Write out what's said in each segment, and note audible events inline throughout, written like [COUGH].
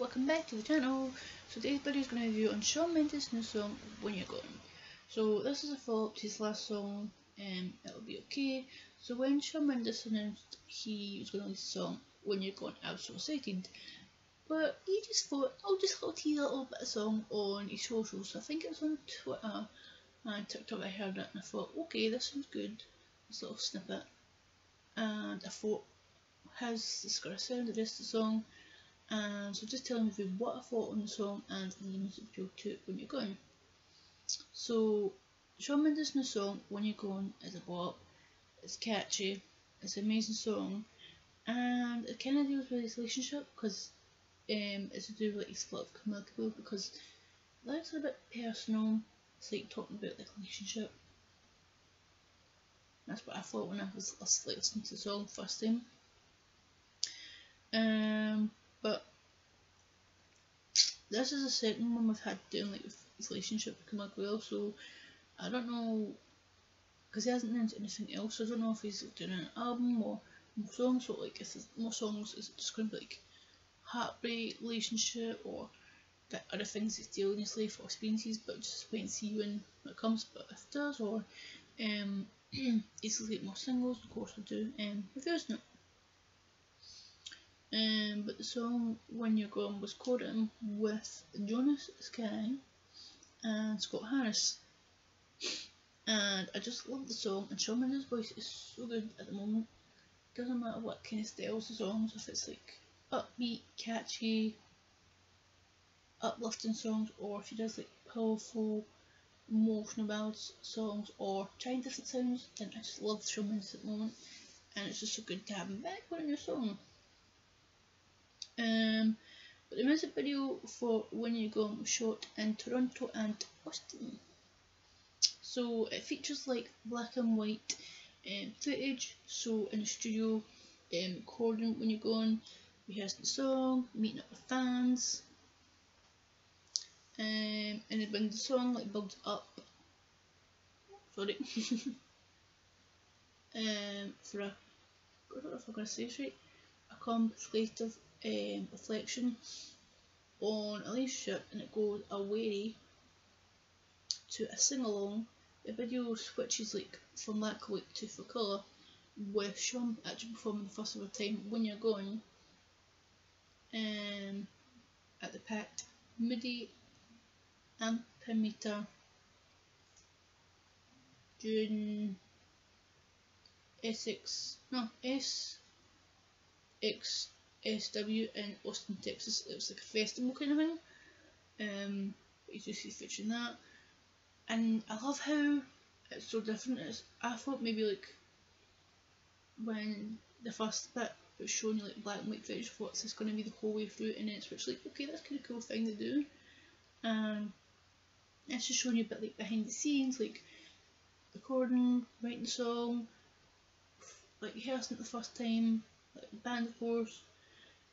welcome back to the channel. So today's video is going to review on Shawn Mendes' new song, When You're Gone. So this is a follow-up to his last song, um, It'll Be Okay. So when Shawn Mendes announced he was going to release the song, When You're Gone, I was so excited. But he just thought, I'll just tease a little bit of song on his socials. So I think it was on Twitter and TikTok I heard it and I thought, okay, this sounds good. This little snippet. And I thought, how's this going to sound, the rest of the song? And so just telling you what I thought on the song and the music video to When You're Gone. So Shawn Mendes' new song When You're Gone is a bop, it's catchy, it's an amazing song and it kind of deals with his relationship because um, it's to do with like, his split because that's a bit personal, it's like talking about the relationship. That's what I thought when I was listening to the song first time. Um, but this is the second one we've had doing like relationship with Camila Cabello, so I don't know because he hasn't done anything else. I don't know if he's doing an album or more songs. So like, if more songs, is it just going to be like heartbreak, relationship, or that other things he's dealing in his life or experiences? But just wait and see when it comes. But if it does, or um, [CLEARS THROAT] he's like more singles, of course I do. Um, if there's not um, but the song When You're Gone was coded with Jonas Sky and Scott Harris. And I just love the song and Shawn voice is so good at the moment. Doesn't matter what kind of styles the songs, if it's like upbeat, catchy, uplifting songs or if he does like powerful, emotional ballads songs or trying different sounds, then I just love Shawn at the moment and it's just so good to have him back a new song. Um, but the music video for When You Go shot in Toronto and Austin. So it features like black and white um, footage, so in the studio, um, recording when you're going, rehearsing the song, meeting up with fans, um, and then when the song like builds up, sorry, [LAUGHS] um, for a, I don't know if I'm to say this right, a contemplative um, reflection on a relationship and it goes away to a sing along. The video switches like from and white to full colour with Shawn actually performing the first ever time when you're going um, at the Pact Moody Amphitheater June Essex no S X SW in Austin, Texas. It was like a festival kind of thing. Um, you just see featuring that. And I love how it's so different. It's, I thought maybe like when the first bit was showing you like black and white footage, what's this going to be the whole way through, and then it's which like okay, that's kind of cool thing to do. And it's just showing you a bit like behind the scenes, like recording, writing song, like rehearsing it the first time, like band of course,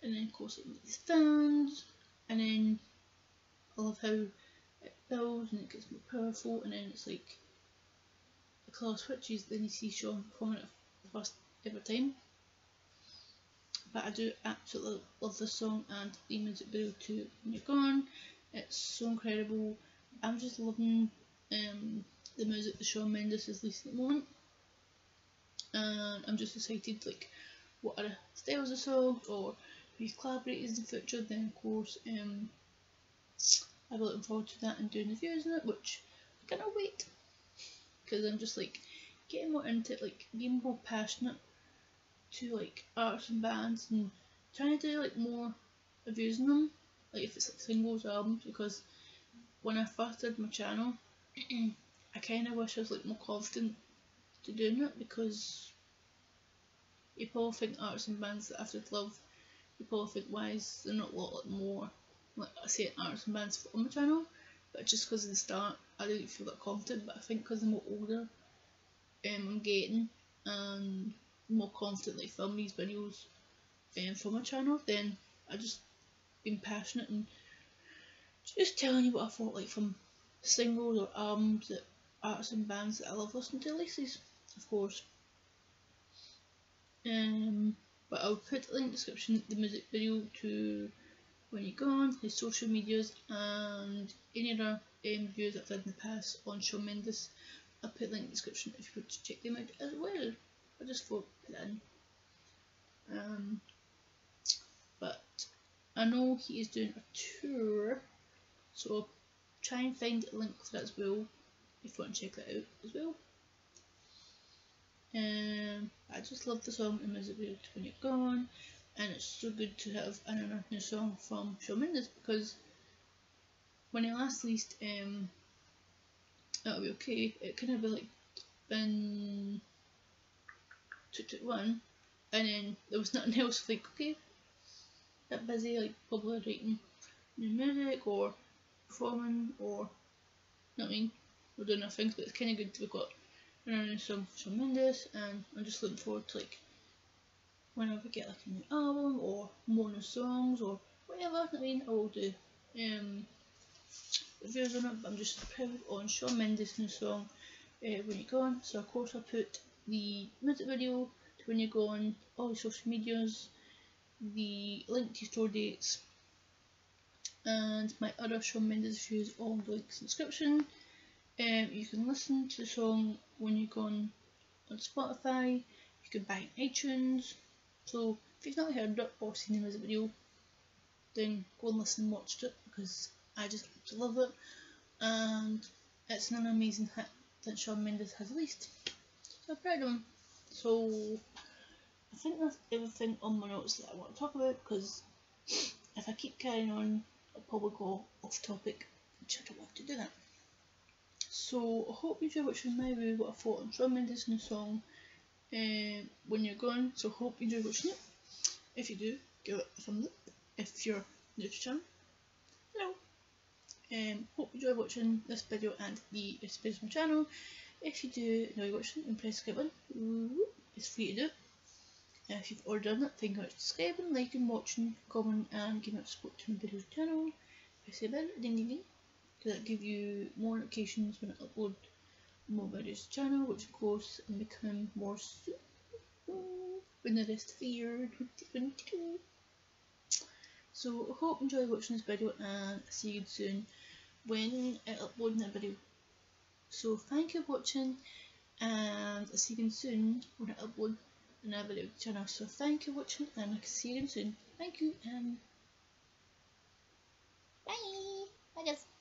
and then of course it makes fans and then I love how it builds and it gets more powerful. And then it's like the colour switches then you see Shawn performing it the first ever time. But I do absolutely love this song and the music video to When You're Gone. It's so incredible. I'm just loving um, the music that Shawn Mendes is releasing at the moment. And I'm just excited like what other styles of songs or we collaborate in the future, then of course um, I'll be looking forward to that and doing the views on it, which I cannot wait. Because I'm just like getting more into it, like being more passionate to like arts and bands and trying to do like more reviews on them, like if it's like singles or albums, because when I first did my channel, [CLEARS THROAT] I kind of wish I was like more confident to doing it because people think arts and bands that I would love people think why is there not a lot more. Like I say arts and bands on my channel but just because of the start I didn't feel that confident but I think because I'm more older um, I'm getting and more confident like filming these videos um, for my channel then I just been passionate and just telling you what I thought like from singles or albums that arts and bands that I love listening to releases of course. Um but I'll put the link in the description the music video to when you go on his social medias and any other um, reviews I've done in the past on Shawn Mendes. I'll put a link in the description if you want to check them out as well. I just thought put that in. Um, but I know he is doing a tour, so I'll try and find a link for that as well if you want to check that out as well. Um, I just love the song Invisible When You're Gone. And it's so good to have another new song from Shawn Mendes because when he last released um, That'll Be Okay, it kind of be like been one. And then there was nothing [LAUGHS] else like okay that busy like probably writing new music or performing or you know what I mean? We're doing our things but it's kinda good to have got song from Shawn Mendes and I'm just looking forward to like whenever I get like a new album or more new songs or whatever. I mean, I will do um, reviews on it, but I'm just proud on Shawn Mendes' new song, uh, When You're Gone. So, of course, I put the music video to When You're Gone, all the social medias, the link to store dates, and my other Shawn Mendes reviews all the links in the description. Um, you can listen to the song When You're Gone on Spotify, you can buy it on iTunes, so if you've not heard it or seen the music video, then go and listen and watch it because I just love it and it's an amazing hit that Shawn Mendes has released. So I'm proud of him. So I think that's everything on my notes that I want to talk about because if I keep carrying on I'll probably go off topic which I don't want to do that. So I hope you enjoy watching my review what I thought on Shawn Mendes' new song uh, when you're gone. So hope you enjoy watching it. If you do, give it a thumbs up. If you're new to the channel, hello. Um, hope you enjoy watching this video and the rest my channel. If you do enjoy watching, then press the button. It's free to do. If you've already done it, think about subscribing, liking, watching, comment and giving up support to my videos channel. Press the bell, ding ding ding, that give you more notifications when I upload Mobile's channel, which of course will become more soon in the rest of the year 2022. So I hope you enjoy watching this video and see you soon when I upload that video. So thank you for watching and I'll see you soon when I upload another video channel. So thank you for watching and I'll see you soon. Thank you and bye. Bye guys.